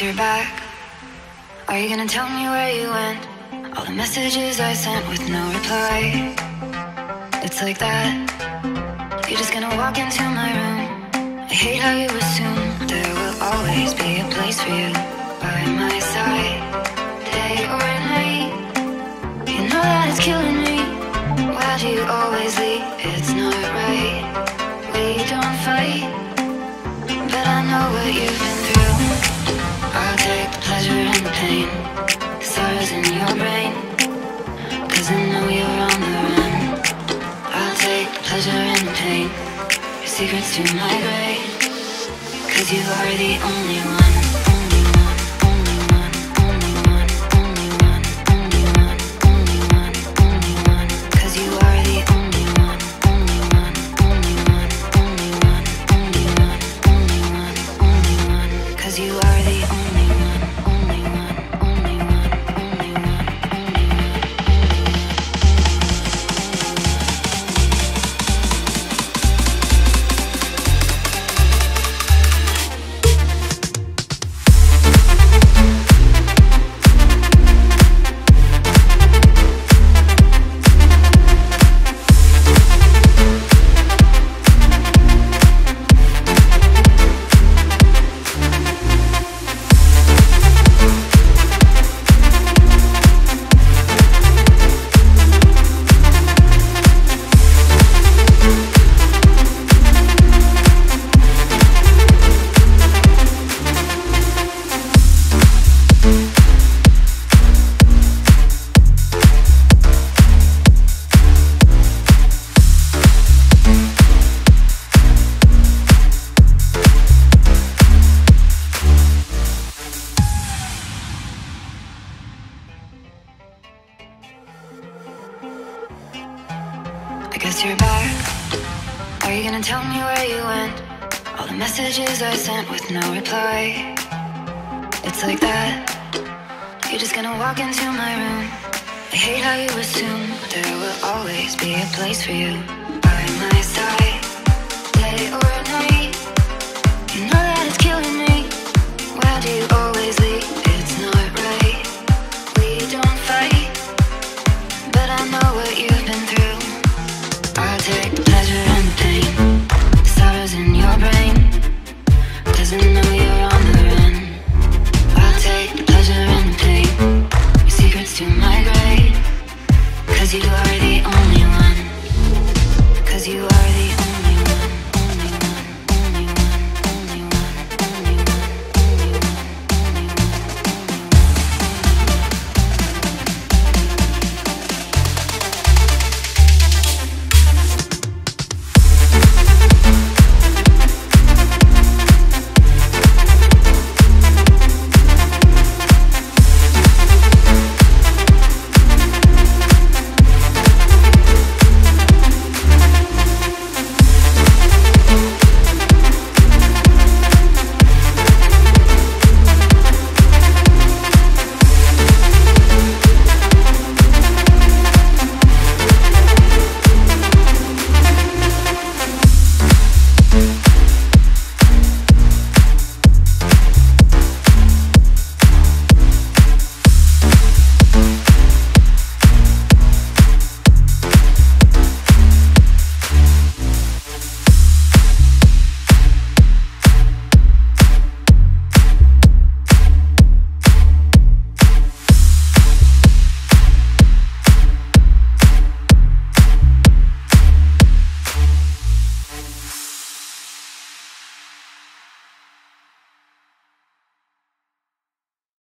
you're back. Are you gonna tell me where you went? All the messages I sent with no reply. It's like that. You're just gonna walk into my room. I hate how you assume there will always be a place for you by my side, day or night. You know that it's killing me. Why do you always leave? It's not right. We don't fight, but I know what you've been through. I'll take pleasure and the pain, sorrows in your brain. Cause I know you're on the run. I'll take pleasure the pain, your secrets to my grave. Cause you are the only one. Are you gonna tell me where you went? All the messages I sent with no reply. It's like that. You're just gonna walk into my room. I hate how you assume there will always be a place for you by my side, day or